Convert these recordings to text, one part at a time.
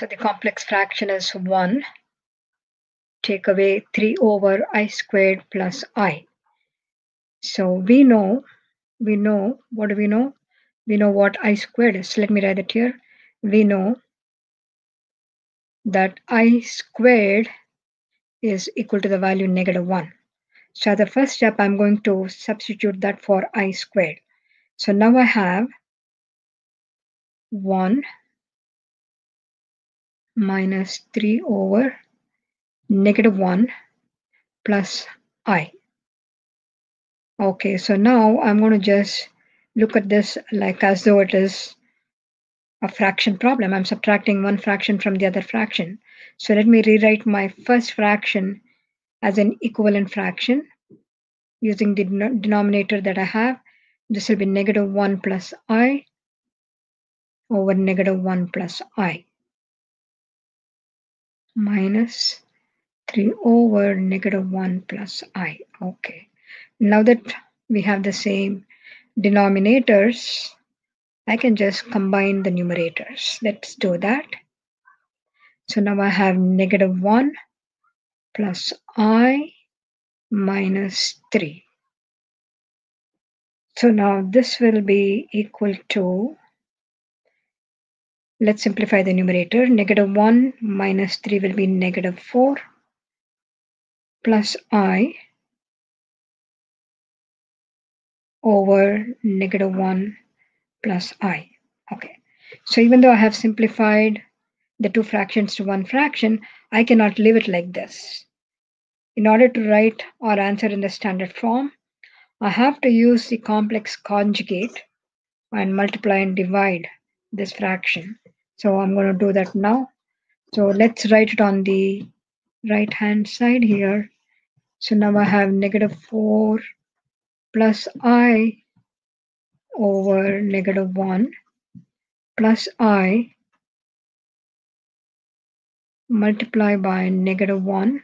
So the complex fraction is 1. Take away 3 over i squared plus i. So we know, we know, what do we know? We know what i squared is. Let me write it here. We know that i squared is equal to the value negative 1. So the first step, I'm going to substitute that for i squared. So now I have 1 minus 3 over negative 1 plus i. Okay, so now I'm going to just look at this like as though it is a fraction problem. I'm subtracting one fraction from the other fraction. So let me rewrite my first fraction as an equivalent fraction using the denominator that I have. This will be negative 1 plus i over negative 1 plus i minus 3 over negative 1 plus i. Okay. Now that we have the same denominators, I can just combine the numerators. Let's do that. So now I have negative 1 plus i minus 3. So now this will be equal to, let's simplify the numerator. Negative 1 minus 3 will be negative 4 plus i over negative 1 plus i. Okay, so even though I have simplified the two fractions to one fraction, I cannot leave it like this. In order to write our answer in the standard form, I have to use the complex conjugate and multiply and divide this fraction. So I'm going to do that now. So let's write it on the right hand side here. So now I have negative 4 plus i over negative 1 plus i multiply by negative 1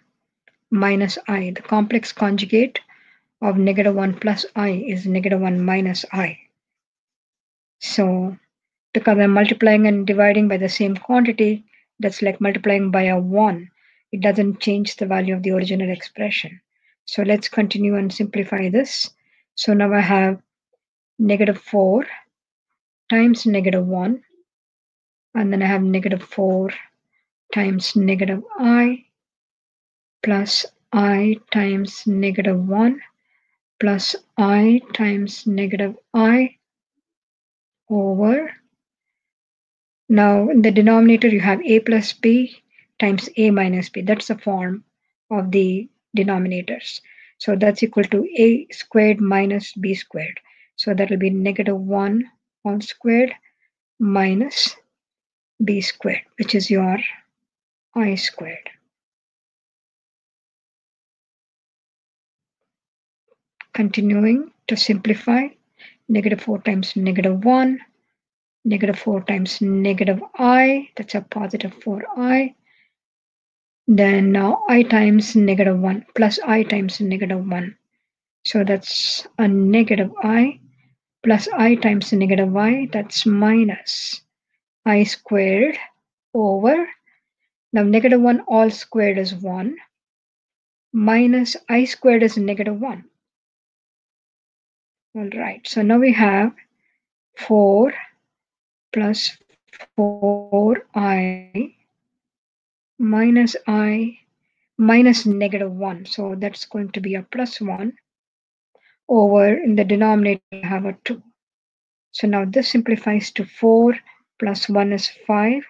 minus i. The complex conjugate of negative 1 plus i is negative 1 minus i. So because I'm multiplying and dividing by the same quantity, that's like multiplying by a 1. It doesn't change the value of the original expression. So let's continue and simplify this. So now I have negative 4 times negative 1 and then I have negative 4 times negative i plus i times negative 1 plus i times negative i over now in the denominator you have a plus b times a minus b that's the form of the denominators so that's equal to a squared minus b squared. So that will be negative 1 all squared minus b squared, which is your i squared. Continuing to simplify, negative 4 times negative 1, negative 4 times negative i, that's a positive 4i, then now i times negative 1 plus i times negative 1. So that's a negative i plus i times negative i, that's minus i squared over, now negative 1 all squared is 1, minus i squared is negative 1. All right, so now we have 4 plus 4i minus i minus negative 1. So that's going to be a plus 1 over in the denominator have a 2. So now this simplifies to 4 plus 1 is 5.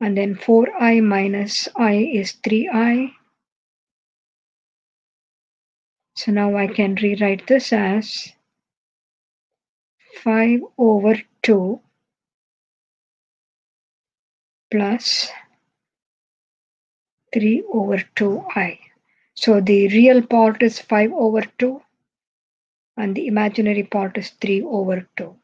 And then 4i minus i is 3i. So now I can rewrite this as 5 over 2 plus 3 over 2i. So the real part is 5 over 2 and the imaginary part is 3 over 2.